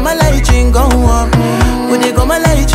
come a light, go on. Would they come a light,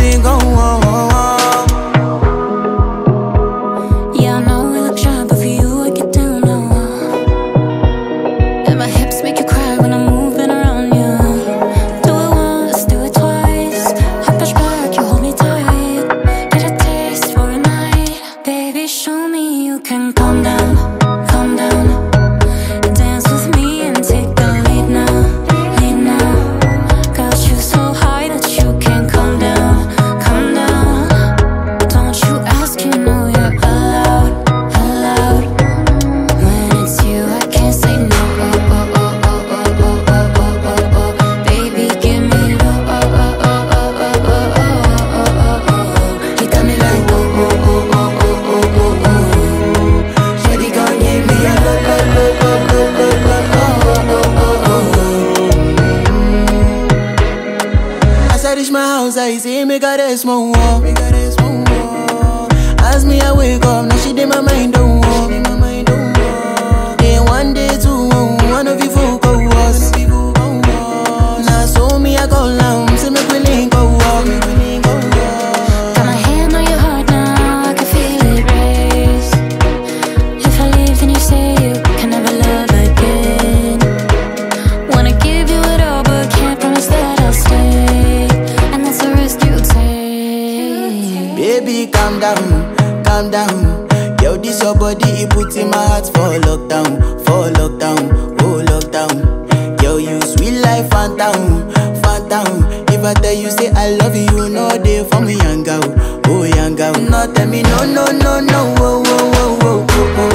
put in my heart for lockdown, for lockdown, oh lockdown. Girl, you sweet life, Fanta, Fanta. If I tell you say I love you, you know they for me, young girl, oh young girl. No tell me no, no, no, no, oh, oh, oh, oh, oh. oh.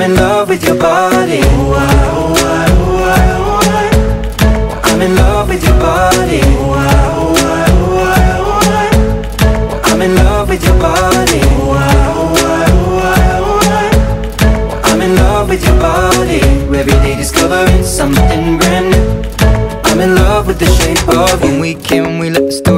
I'm in love with your body. I'm in love with your body. I'm in love with your body. I'm in love with your body. Every day discovering something brand new. I'm in love with the shape of you. When we came, we let the story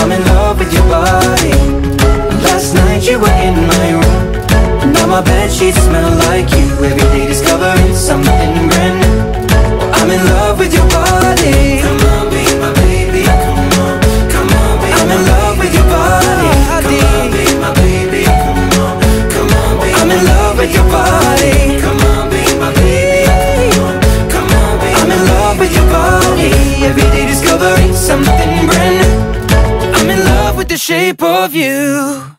I'm in love with your body. Last night you were in my room. Now my bed sheets smell like you Every day discovering something brand new I'm in love with your body shape of you